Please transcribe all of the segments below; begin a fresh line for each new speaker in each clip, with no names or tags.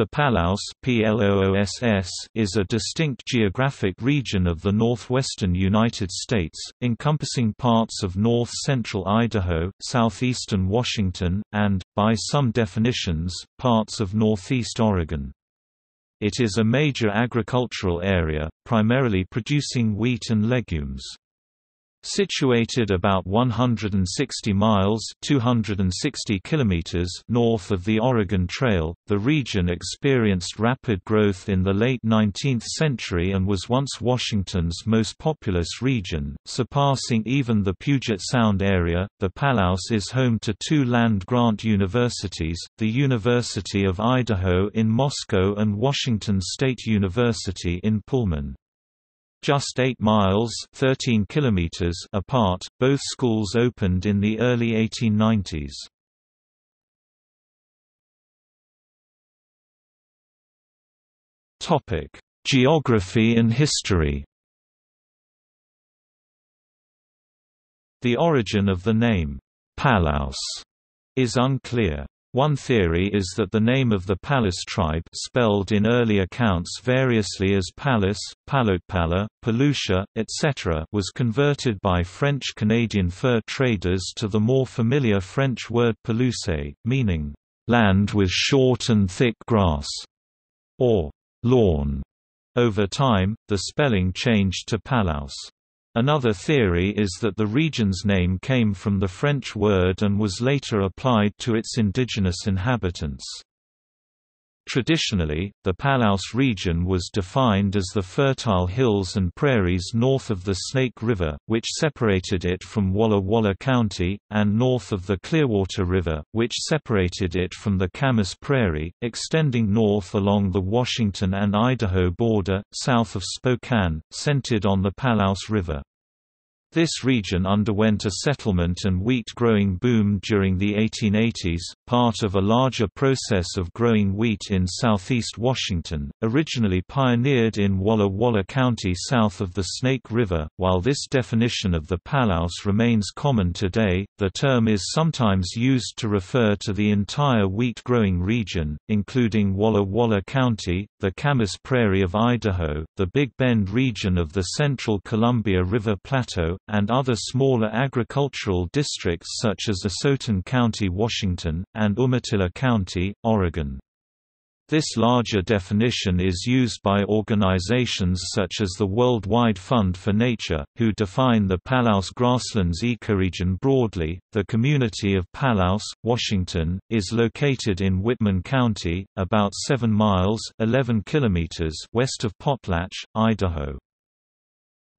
The Palouse is a distinct geographic region of the northwestern United States, encompassing parts of north-central Idaho, southeastern Washington, and, by some definitions, parts of northeast Oregon. It is a major agricultural area, primarily producing wheat and legumes. Situated about 160 miles 260 kilometers north of the Oregon Trail, the region experienced rapid growth in the late 19th century and was once Washington's most populous region, surpassing even the Puget Sound area. The Palouse is home to two land-grant universities, the University of Idaho in Moscow and Washington State University in Pullman. Just 8 miles 13 kilometers apart, both schools opened in the early 1890s. Geography and history The origin of the name, Palouse, is unclear. One theory is that the name of the Palus tribe spelled in early accounts variously as Palus, Palotpala, Palusha, etc. was converted by French-Canadian fur traders to the more familiar French word pelouse, meaning, "...land with short and thick grass", or "...lawn". Over time, the spelling changed to Palouse. Another theory is that the region's name came from the French word and was later applied to its indigenous inhabitants. Traditionally, the Palouse region was defined as the fertile hills and prairies north of the Snake River, which separated it from Walla Walla County, and north of the Clearwater River, which separated it from the Camas Prairie, extending north along the Washington and Idaho border, south of Spokane, centered on the Palouse River. This region underwent a settlement and wheat-growing boom during the 1880s, part of a larger process of growing wheat in southeast Washington, originally pioneered in Walla Walla County south of the Snake River. While this definition of the Palouse remains common today, the term is sometimes used to refer to the entire wheat-growing region, including Walla Walla County, the Camas Prairie of Idaho, the Big Bend region of the central Columbia River Plateau, and other smaller agricultural districts such as Asotin County, Washington, and Umatilla County, Oregon. This larger definition is used by organizations such as the World Wide Fund for Nature, who define the Palouse grasslands ecoregion broadly. The community of Palouse, Washington, is located in Whitman County, about 7 miles (11 kilometers) west of Potlatch, Idaho.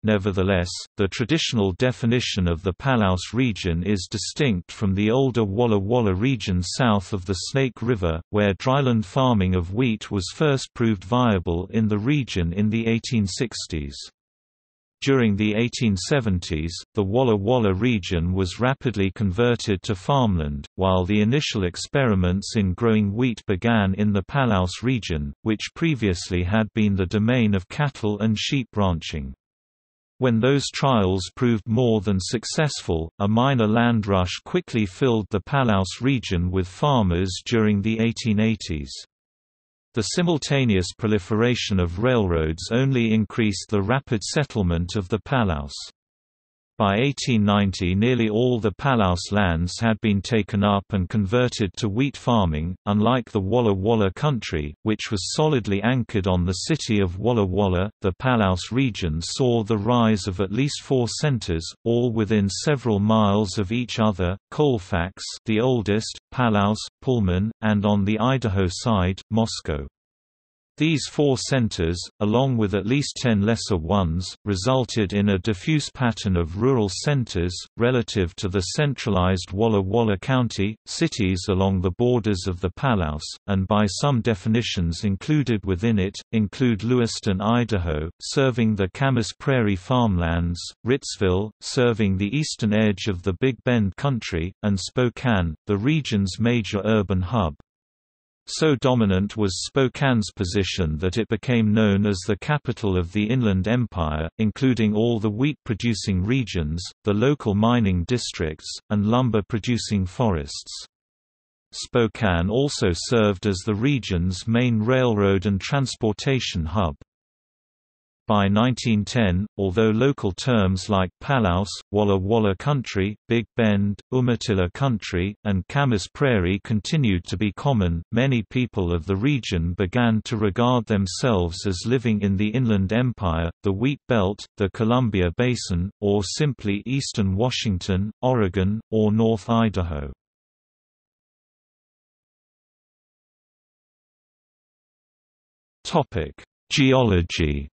Nevertheless, the traditional definition of the Palouse region is distinct from the older Walla Walla region south of the Snake River, where dryland farming of wheat was first proved viable in the region in the 1860s. During the 1870s, the Walla Walla region was rapidly converted to farmland, while the initial experiments in growing wheat began in the Palouse region, which previously had been the domain of cattle and sheep ranching. When those trials proved more than successful, a minor land rush quickly filled the Palouse region with farmers during the 1880s. The simultaneous proliferation of railroads only increased the rapid settlement of the Palouse. By 1890 nearly all the Palouse lands had been taken up and converted to wheat farming, unlike the Walla Walla country, which was solidly anchored on the city of Walla Walla. The Palouse region saw the rise of at least four centers, all within several miles of each other, Colfax the oldest, Palouse, Pullman, and on the Idaho side, Moscow. These four centers, along with at least ten lesser ones, resulted in a diffuse pattern of rural centers, relative to the centralized Walla Walla County, cities along the borders of the Palouse, and by some definitions included within it, include Lewiston, Idaho, serving the Camas Prairie farmlands, Ritzville, serving the eastern edge of the Big Bend country, and Spokane, the region's major urban hub. So dominant was Spokane's position that it became known as the capital of the Inland Empire, including all the wheat-producing regions, the local mining districts, and lumber-producing forests. Spokane also served as the region's main railroad and transportation hub. By 1910, although local terms like Palouse, Walla Walla Country, Big Bend, Umatilla Country, and Camas Prairie continued to be common, many people of the region began to regard themselves as living in the Inland Empire, the Wheat Belt, the Columbia Basin, or simply eastern Washington, Oregon, or North Idaho. Geology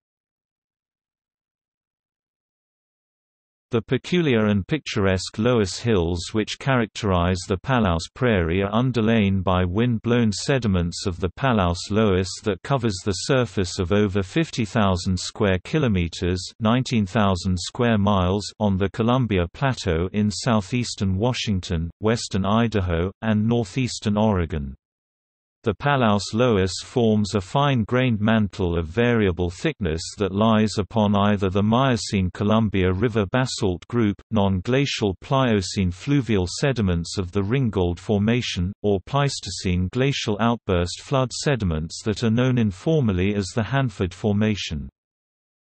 The peculiar and picturesque Loess Hills which characterize the Palouse Prairie are underlain by wind-blown sediments of the Palouse loess that covers the surface of over 50,000 square kilometers (19,000 square miles) on the Columbia Plateau in southeastern Washington, western Idaho, and northeastern Oregon. The Palouse loess forms a fine-grained mantle of variable thickness that lies upon either the Miocene Columbia River basalt group, non-glacial Pliocene fluvial sediments of the Ringgold Formation, or Pleistocene glacial outburst flood sediments that are known informally as the Hanford Formation.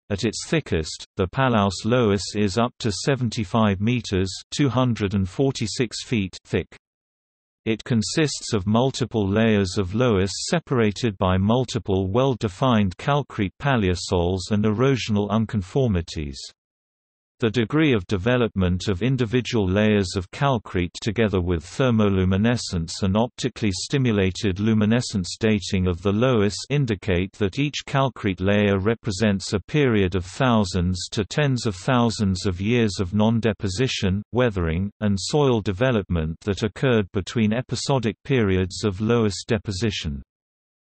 At its thickest, the Palouse loess is up to 75 meters (246 feet) thick. It consists of multiple layers of loess separated by multiple well-defined calcrete paleosols and erosional unconformities. The degree of development of individual layers of calcrete together with thermoluminescence and optically stimulated luminescence dating of the loess indicate that each calcrete layer represents a period of thousands to tens of thousands of years of non-deposition, weathering, and soil development that occurred between episodic periods of loess deposition.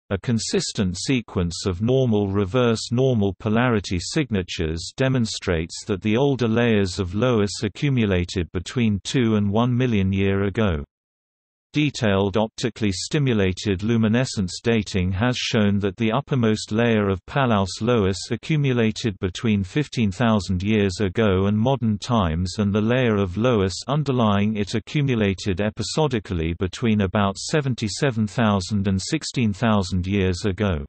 A consistent sequence of normal-reverse normal polarity signatures demonstrates that the older layers of loess accumulated between 2 and 1 million year ago. Detailed optically stimulated luminescence dating has shown that the uppermost layer of Palouse loess accumulated between 15,000 years ago and modern times and the layer of loess underlying it accumulated episodically between about 77,000 and 16,000 years ago.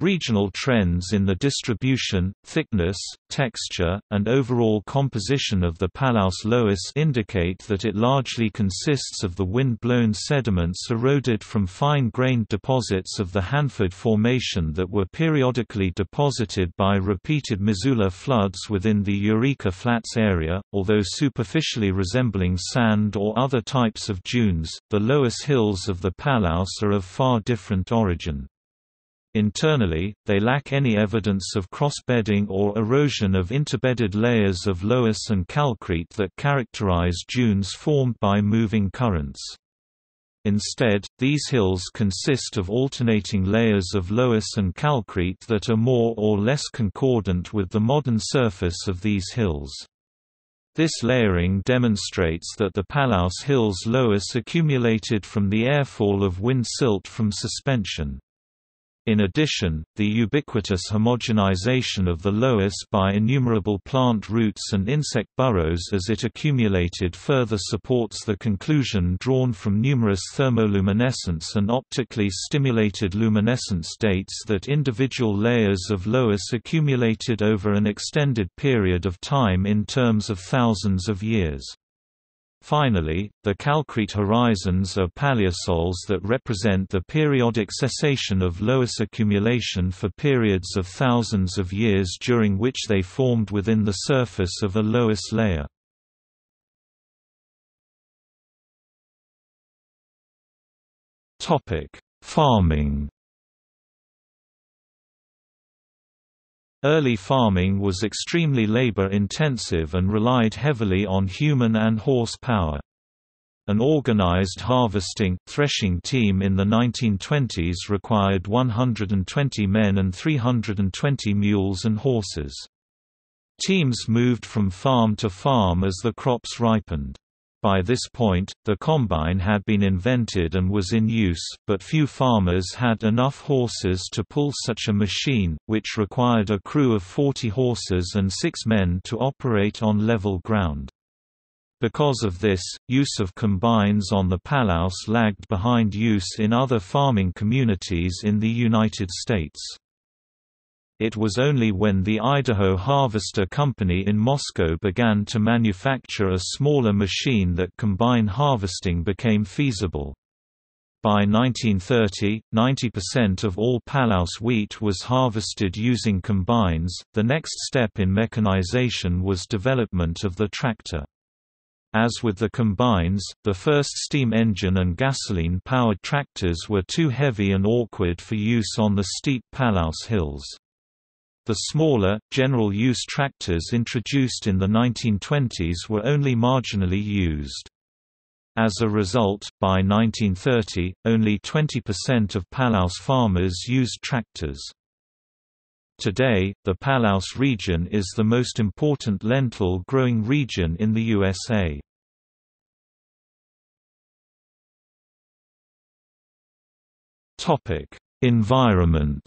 Regional trends in the distribution, thickness, texture, and overall composition of the Palouse loess indicate that it largely consists of the wind-blown sediments eroded from fine-grained deposits of the Hanford Formation that were periodically deposited by repeated Missoula floods within the Eureka Flats area. Although superficially resembling sand or other types of dunes, the Loess hills of the Palouse are of far different origin. Internally, they lack any evidence of cross-bedding or erosion of interbedded layers of loess and calcrete that characterize dunes formed by moving currents. Instead, these hills consist of alternating layers of loess and calcrete that are more or less concordant with the modern surface of these hills. This layering demonstrates that the Palouse Hills loess accumulated from the airfall of wind silt from suspension. In addition, the ubiquitous homogenization of the loess by innumerable plant roots and insect burrows as it accumulated further supports the conclusion drawn from numerous thermoluminescence and optically stimulated luminescence dates that individual layers of loess accumulated over an extended period of time in terms of thousands of years. Finally, the calcrete horizons are paleosols that represent the periodic cessation of loess accumulation for periods of thousands of years during which they formed within the surface of a loess layer. Farming Early farming was extremely labor-intensive and relied heavily on human and horse power. An organized harvesting, threshing team in the 1920s required 120 men and 320 mules and horses. Teams moved from farm to farm as the crops ripened. By this point, the combine had been invented and was in use, but few farmers had enough horses to pull such a machine, which required a crew of 40 horses and six men to operate on level ground. Because of this, use of combines on the Palouse lagged behind use in other farming communities in the United States. It was only when the Idaho Harvester Company in Moscow began to manufacture a smaller machine that combine harvesting became feasible. By 1930, 90% of all Palouse wheat was harvested using combines. The next step in mechanization was development of the tractor. As with the combines, the first steam engine and gasoline-powered tractors were too heavy and awkward for use on the steep Palouse hills. The smaller, general-use tractors introduced in the 1920s were only marginally used. As a result, by 1930, only 20% of Palouse farmers used tractors. Today, the Palouse region is the most important lentil growing region in the USA. Environment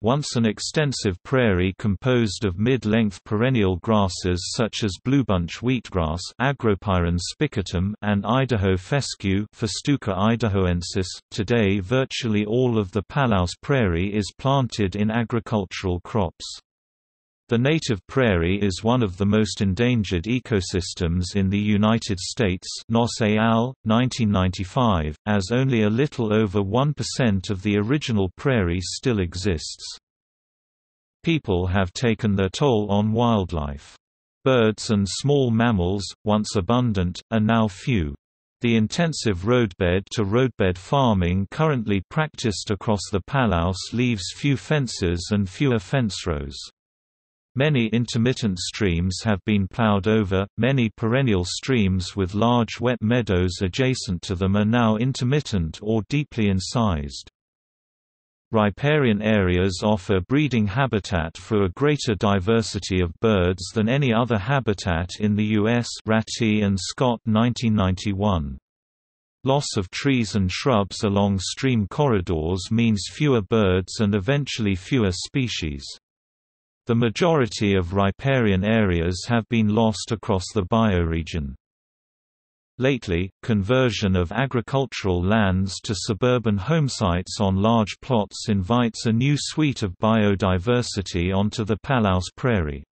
Once an extensive prairie composed of mid-length perennial grasses such as bluebunch wheatgrass Agropyron spicatum and Idaho fescue Festuca idahoensis, today virtually all of the Palouse prairie is planted in agricultural crops. The native prairie is one of the most endangered ecosystems in the United States Noss et al., 1995, as only a little over 1% of the original prairie still exists. People have taken their toll on wildlife. Birds and small mammals, once abundant, are now few. The intensive roadbed-to-roadbed farming currently practiced across the Palouse leaves few fences and fewer fence rows. Many intermittent streams have been plowed over, many perennial streams with large wet meadows adjacent to them are now intermittent or deeply incised. Riparian areas offer breeding habitat for a greater diversity of birds than any other habitat in the U.S. Ratty and Scott 1991. Loss of trees and shrubs along stream corridors means fewer birds and eventually fewer species. The majority of riparian areas have been lost across the bioregion. Lately, conversion of agricultural lands to suburban homesites on large plots invites a new suite of biodiversity onto the Palouse Prairie.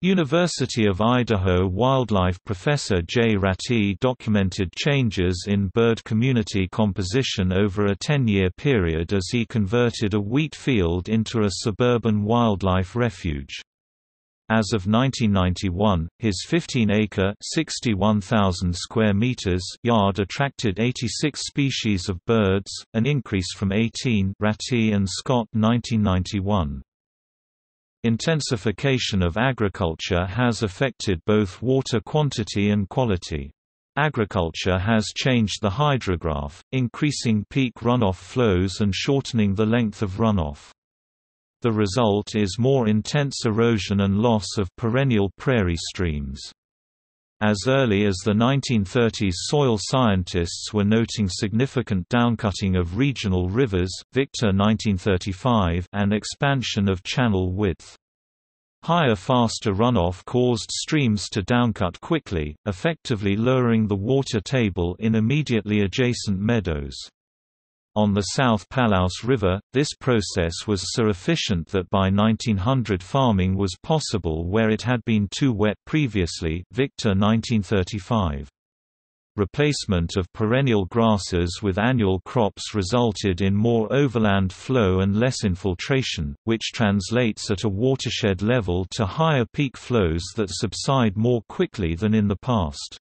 University of Idaho wildlife professor Jay Ratty documented changes in bird community composition over a 10-year period as he converted a wheat field into a suburban wildlife refuge. As of 1991, his 15-acre (61,000 square meters) yard attracted 86 species of birds, an increase from 18 Ratty and Scott 1991. Intensification of agriculture has affected both water quantity and quality. Agriculture has changed the hydrograph, increasing peak runoff flows and shortening the length of runoff. The result is more intense erosion and loss of perennial prairie streams. As early as the 1930s soil scientists were noting significant downcutting of regional rivers Victor 1935 and expansion of channel width. Higher faster runoff caused streams to downcut quickly, effectively lowering the water table in immediately adjacent meadows. On the South Palouse River, this process was so efficient that by 1900 farming was possible where it had been too wet previously Victor 1935. Replacement of perennial grasses with annual crops resulted in more overland flow and less infiltration, which translates at a watershed level to higher peak flows that subside more quickly than in the past.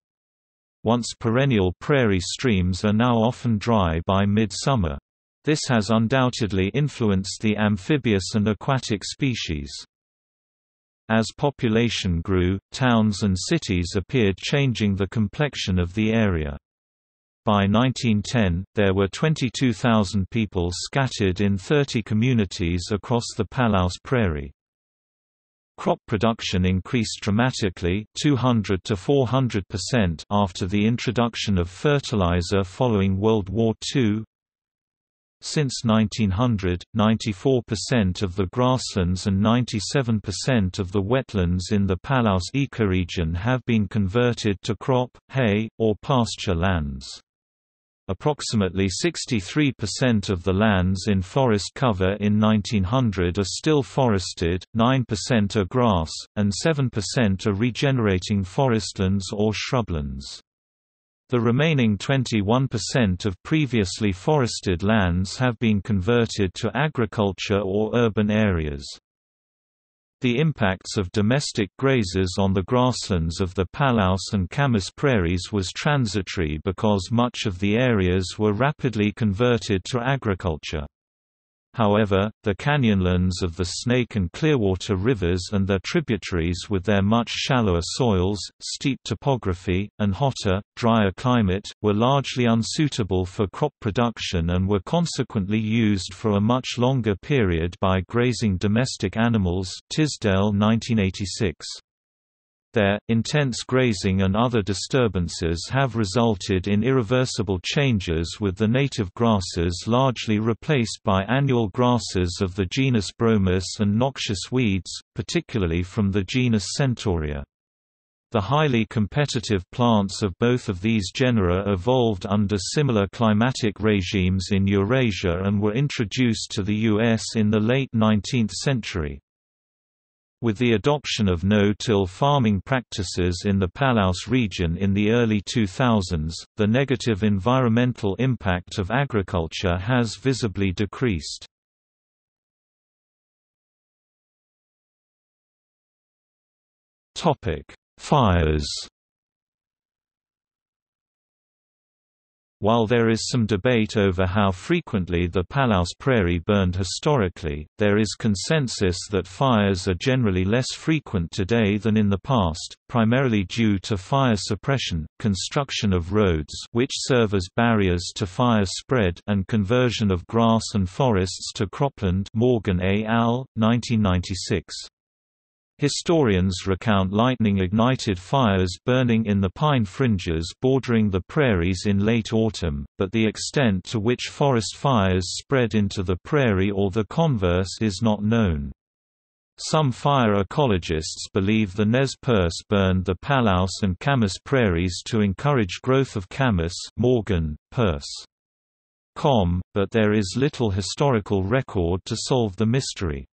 Once perennial prairie streams are now often dry by mid-summer. This has undoubtedly influenced the amphibious and aquatic species. As population grew, towns and cities appeared changing the complexion of the area. By 1910, there were 22,000 people scattered in 30 communities across the Palouse Prairie. Crop production increased dramatically 200 to 400% after the introduction of fertilizer following World War II. Since 1900, 94% of the grasslands and 97% of the wetlands in the Palouse ecoregion have been converted to crop, hay, or pasture lands. Approximately 63% of the lands in forest cover in 1900 are still forested, 9% are grass, and 7% are regenerating forestlands or shrublands. The remaining 21% of previously forested lands have been converted to agriculture or urban areas. The impacts of domestic grazers on the grasslands of the Palouse and Camas prairies was transitory because much of the areas were rapidly converted to agriculture. However, the canyonlands of the Snake and Clearwater rivers and their tributaries with their much shallower soils, steep topography, and hotter, drier climate, were largely unsuitable for crop production and were consequently used for a much longer period by grazing domestic animals Tisdale 1986. There, intense grazing and other disturbances have resulted in irreversible changes with the native grasses largely replaced by annual grasses of the genus Bromus and noxious weeds, particularly from the genus Centaurea. The highly competitive plants of both of these genera evolved under similar climatic regimes in Eurasia and were introduced to the U.S. in the late 19th century. With the adoption of no-till farming practices in the Palouse region in the early 2000s, the negative environmental impact of agriculture has visibly decreased. Fires While there is some debate over how frequently the Palouse Prairie burned historically, there is consensus that fires are generally less frequent today than in the past, primarily due to fire suppression, construction of roads which serve as barriers to fire spread and conversion of grass and forests to cropland Morgan A. al., 1996. Historians recount lightning-ignited fires burning in the pine fringes bordering the prairies in late autumn, but the extent to which forest fires spread into the prairie or the converse is not known. Some fire ecologists believe the Nez Perce burned the Palouse and Camas prairies to encourage growth of Camas Morgan, Perce. Com, but there is little historical record to solve the mystery.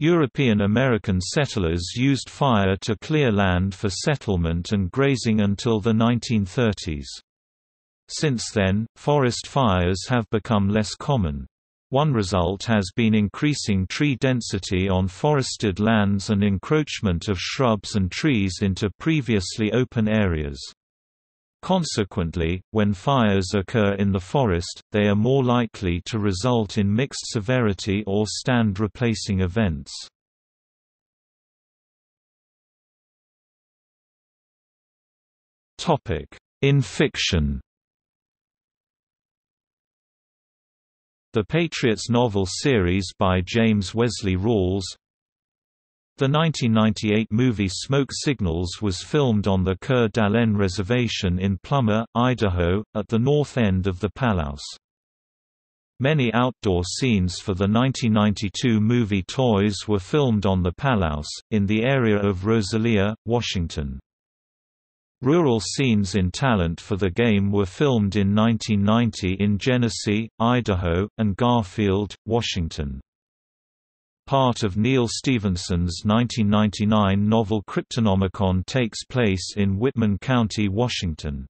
European American settlers used fire to clear land for settlement and grazing until the 1930s. Since then, forest fires have become less common. One result has been increasing tree density on forested lands and encroachment of shrubs and trees into previously open areas. Consequently, when fires occur in the forest, they are more likely to result in mixed severity or stand replacing events. In fiction The Patriots novel series by James Wesley Rawles the 1998 movie Smoke Signals was filmed on the Coeur d'Alene Reservation in Plummer, Idaho, at the north end of the Palouse. Many outdoor scenes for the 1992 movie Toys were filmed on the Palouse, in the area of Rosalia, Washington. Rural scenes in Talent for the game were filmed in 1990 in Genesee, Idaho, and Garfield, Washington. Part of Neal Stephenson's 1999 novel Cryptonomicon takes place in Whitman County, Washington.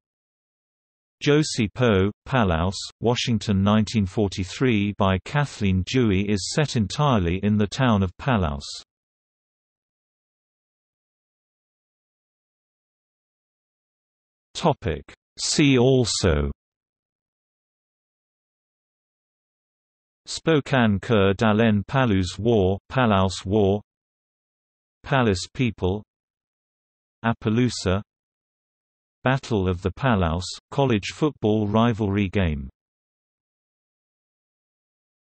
Josie Poe, Palouse, Washington 1943 by Kathleen Duey is set entirely in the town of Palouse. See also Spokane Coeur d'Alene Palouse War, Palouse War Palace People Appaloosa Battle of the Palouse, college football rivalry game